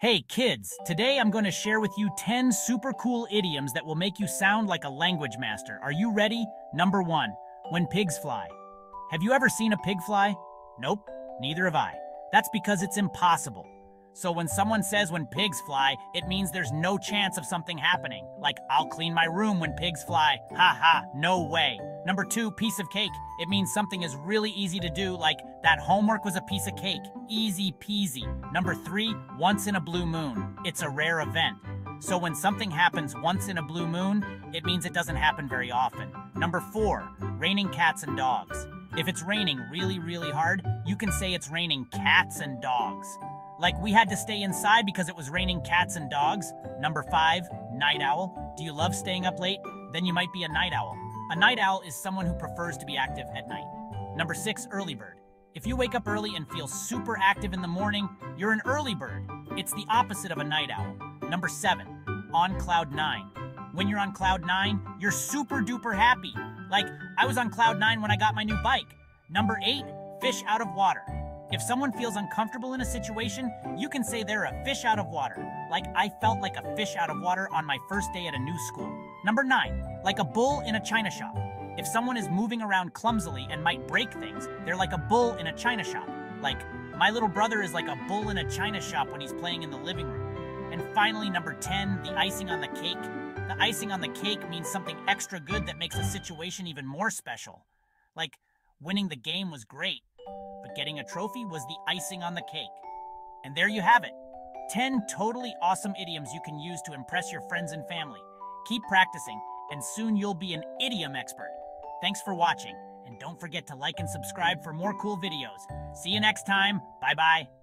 Hey kids, today I'm going to share with you 10 super cool idioms that will make you sound like a language master. Are you ready? Number 1. When pigs fly. Have you ever seen a pig fly? Nope, neither have I. That's because it's impossible. So when someone says when pigs fly, it means there's no chance of something happening. Like, I'll clean my room when pigs fly. Ha ha, no way. Number two, piece of cake. It means something is really easy to do, like that homework was a piece of cake. Easy peasy. Number three, once in a blue moon. It's a rare event. So when something happens once in a blue moon, it means it doesn't happen very often. Number four, raining cats and dogs. If it's raining really, really hard, you can say it's raining cats and dogs. Like we had to stay inside because it was raining cats and dogs. Number five, night owl. Do you love staying up late? Then you might be a night owl. A night owl is someone who prefers to be active at night. Number six, early bird. If you wake up early and feel super active in the morning, you're an early bird. It's the opposite of a night owl. Number seven, on cloud nine. When you're on cloud nine, you're super duper happy. Like, I was on cloud nine when I got my new bike. Number eight, fish out of water. If someone feels uncomfortable in a situation, you can say they're a fish out of water. Like I felt like a fish out of water on my first day at a new school. Number nine, like a bull in a china shop. If someone is moving around clumsily and might break things, they're like a bull in a china shop. Like, my little brother is like a bull in a china shop when he's playing in the living room. And finally, number 10, the icing on the cake. The icing on the cake means something extra good that makes a situation even more special. Like, winning the game was great, but getting a trophy was the icing on the cake. And there you have it 10 totally awesome idioms you can use to impress your friends and family. Keep practicing, and soon you'll be an idiom expert. Thanks for watching, and don't forget to like and subscribe for more cool videos. See you next time. Bye bye.